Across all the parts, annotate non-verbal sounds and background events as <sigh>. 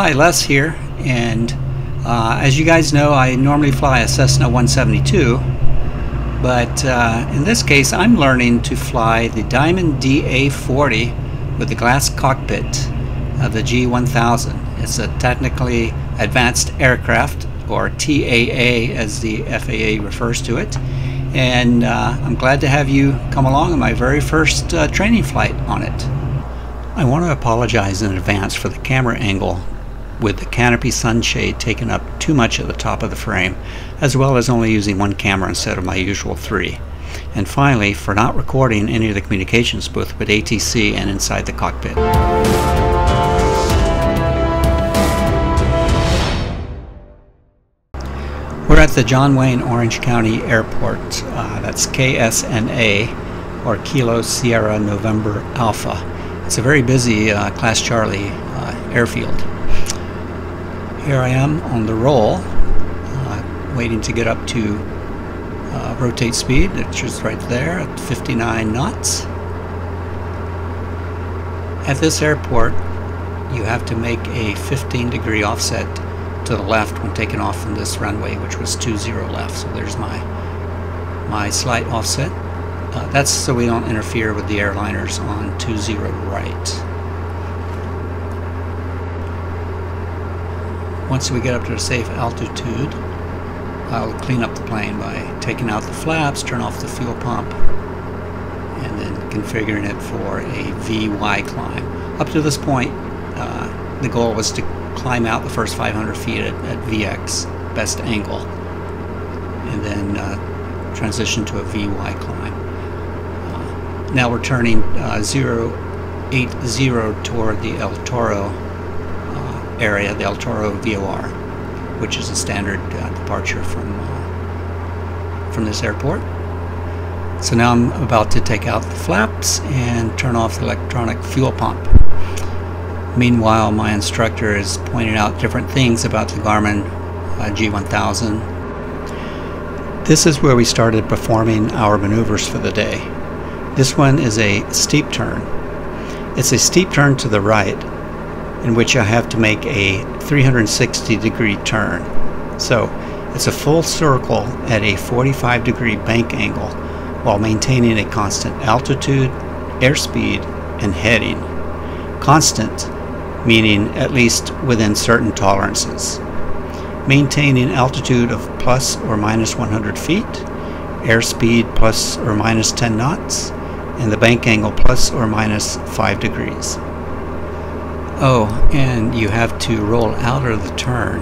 Hi, Les here, and uh, as you guys know, I normally fly a Cessna 172, but uh, in this case, I'm learning to fly the Diamond DA40 with the glass cockpit of the G1000. It's a technically advanced aircraft, or TAA as the FAA refers to it, and uh, I'm glad to have you come along on my very first uh, training flight on it. I want to apologize in advance for the camera angle with the canopy sunshade taking up too much of the top of the frame, as well as only using one camera instead of my usual three. And finally, for not recording any of the communications both with ATC and inside the cockpit. We're at the John Wayne Orange County Airport. Uh, that's KSNA, or Kilo Sierra November Alpha. It's a very busy uh, Class Charlie uh, airfield. Here I am on the roll, uh, waiting to get up to uh, rotate speed, which is right there at 59 knots. At this airport, you have to make a 15 degree offset to the left when taking off from this runway, which was 20 left. So there's my my slight offset. Uh, that's so we don't interfere with the airliners on 20 right. Once we get up to a safe altitude, I'll clean up the plane by taking out the flaps, turn off the fuel pump, and then configuring it for a VY climb. Up to this point, uh, the goal was to climb out the first 500 feet at, at VX, best angle, and then uh, transition to a VY climb. Uh, now we're turning uh, 080 toward the El Toro area, the El Toro VOR, which is a standard uh, departure from, uh, from this airport. So now I'm about to take out the flaps and turn off the electronic fuel pump. Meanwhile, my instructor is pointing out different things about the Garmin uh, G1000. This is where we started performing our maneuvers for the day. This one is a steep turn. It's a steep turn to the right in which I have to make a 360 degree turn. So it's a full circle at a 45 degree bank angle while maintaining a constant altitude, airspeed, and heading. Constant meaning at least within certain tolerances. Maintaining altitude of plus or minus 100 feet, airspeed plus or minus 10 knots, and the bank angle plus or minus 5 degrees. Oh, and you have to roll out of the turn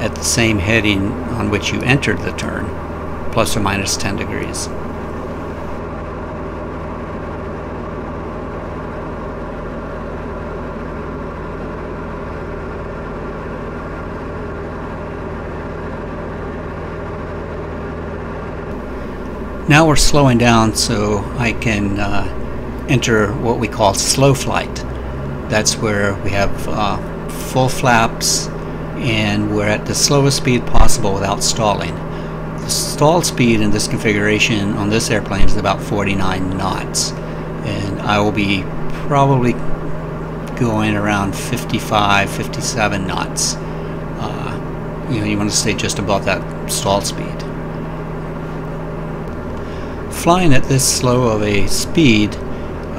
at the same heading on which you entered the turn, plus or minus 10 degrees. Now we're slowing down so I can uh, enter what we call slow flight. That's where we have uh, full flaps and we're at the slowest speed possible without stalling. The stall speed in this configuration on this airplane is about 49 knots and I will be probably going around 55, 57 knots. Uh, you know, you want to stay just above that stall speed flying at this slow of a speed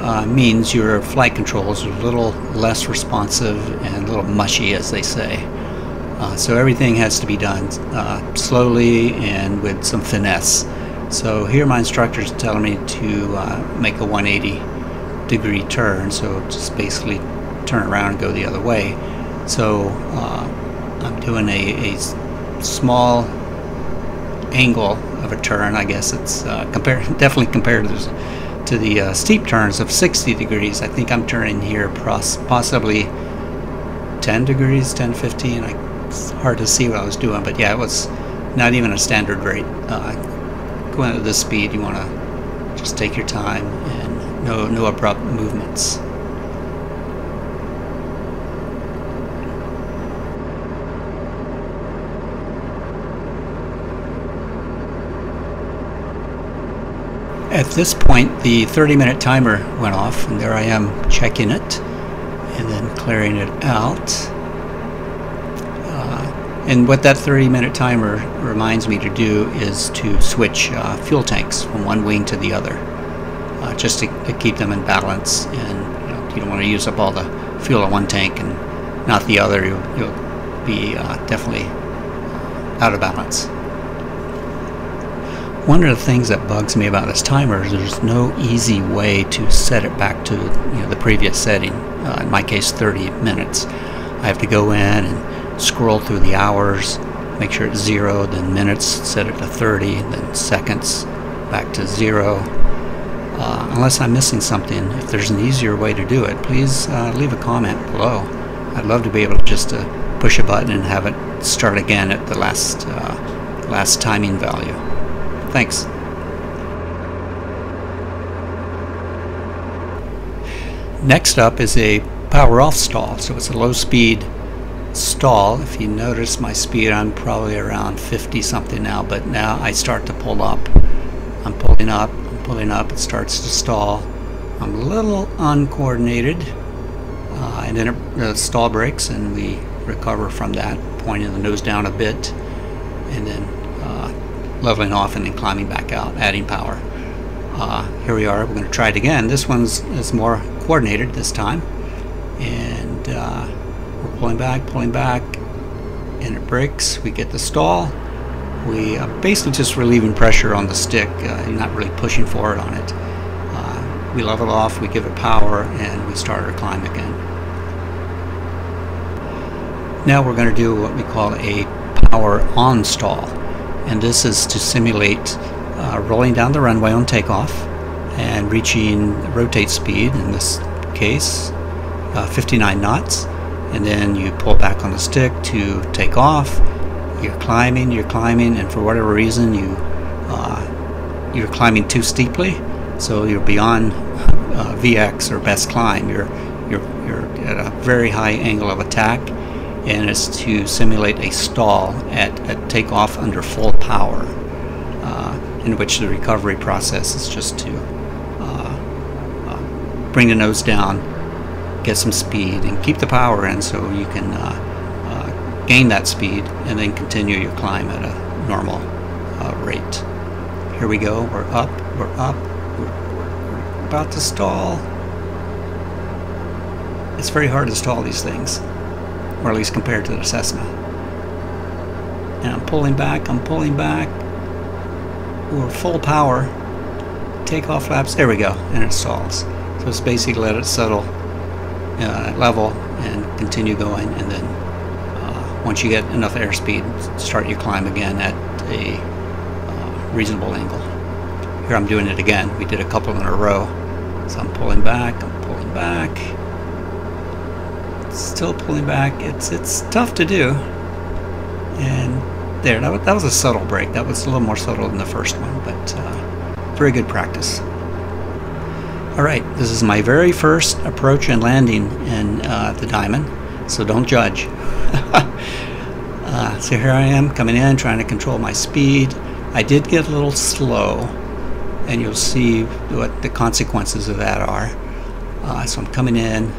uh, means your flight controls are a little less responsive and a little mushy, as they say. Uh, so everything has to be done uh, slowly and with some finesse. So here my instructor is telling me to uh, make a 180 degree turn, so just basically turn around and go the other way. So uh, I'm doing a, a small angle of a turn. I guess it's uh, compared <laughs> definitely compared to, to the uh, steep turns of 60 degrees. I think I'm turning here possibly 10 degrees, 10, 15. I, it's hard to see what I was doing, but yeah, it was not even a standard rate. Uh, going at this speed, you want to just take your time and no no abrupt movements. At this point, the 30 minute timer went off, and there I am checking it and then clearing it out. And what that 30 minute timer reminds me to do is to switch uh, fuel tanks from one wing to the other, uh, just to, to, keep them in balance. And you, know, you, don't want to use up all the fuel in one tank and not the other. You'll, you'll be uh, definitely uh, out of balance. One of the things that bugs me about this timer is there's no easy way to set it back to you know, the previous setting. Uh, in my case, 30 minutes. I have to go in and scroll through the hours, make sure it's zero, then minutes, set it to 30, then seconds, back to zero. Uh, unless I'm missing something, if there's an easier way to do it, please uh, leave a comment below. I'd love to be able to just uh, push a button and have it start again at the last, uh, last timing value. Thanks. Next up is a power off stall. So it's a low speed stall. If you notice my speed, I'm probably around 50 something now, but now I start to pull up. I'm pulling up, I'm pulling up, it starts to stall. I'm a little uncoordinated, uh, and then it, the stall breaks and we recover from that, pointing the nose down a bit, and then uh, leveling off and then climbing back out, adding power. Uh, here we are, we're going to try it again. This one's is more coordinated this time, and uh, we're pulling back, pulling back, and it breaks. We get the stall. We are basically just relieving pressure on the stick. Uh, not really pushing forward on it. Uh, we level off, we give it power, and we start our climb again. Now we're going to do what we call a power on stall. And this is to simulate uh, rolling down the runway on takeoff and reaching rotate speed, in this case, uh, 59 knots. And then you pull back on the stick to take off. You're climbing you're climbing and for whatever reason you uh, you're climbing too steeply. So you're beyond uh, VX or best climb. You're you're you're at a very high angle of attack and it's to simulate a stall at, at takeoff under full power uh, in which the recovery process is just to uh, uh, bring the nose down get some speed and keep the power in so you can uh, uh, gain that speed and then continue your climb at a normal rate. Here we go, we're up, we're up, we're, we're about to stall. It's very hard to stall these things, or at least compared to the Cessna. And I'm pulling back, I'm pulling back. We're full power. Takeoff flaps, there we go, and it stalls. So it's basically let it settle uh, level and continue going and then uh, once you get enough airspeed start your climb again at a uh, reasonable angle here I'm doing it again we did a couple in a row so I'm pulling back I'm pulling back still pulling back it's it's tough to do and there that, that was a subtle break that was a little more subtle than the first one but uh, very good practice Alright, this is my very first approach and landing in uh, the diamond, so don't judge. <laughs> uh, so here I am coming in, trying to control my speed. I did get a little slow, and you'll see what the consequences of that are. Uh, so I'm coming in,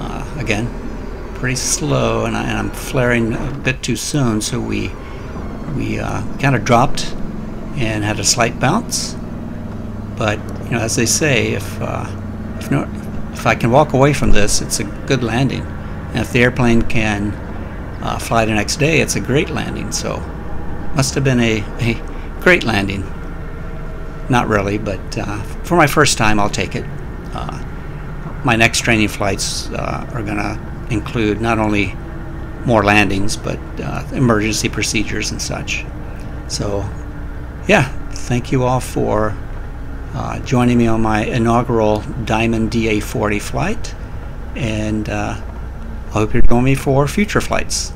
uh, again, pretty slow, and, I, am flaring a bit too soon, so we, we uh, kind of dropped and had a slight bounce. But you know, as they say, if uh, if, if I can walk away from this, it's a good landing. And if the airplane can uh, fly the next day, it's a great landing. So, must have been a, a great landing. Not really, but uh, for my first time, I'll take it. Uh, my next training flights uh, are going to include not only more landings, but uh, emergency procedures and such. So, yeah, thank you all for uh, joining me on my inaugural Diamond DA40 flight. And uh, I hope you'll join me for future flights.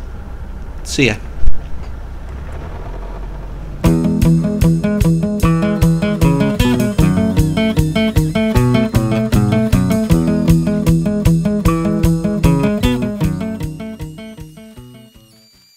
See ya.